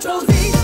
trophy.